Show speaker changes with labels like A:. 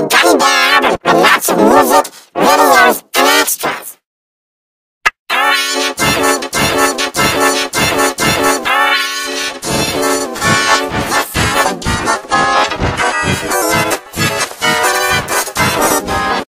A: the gummy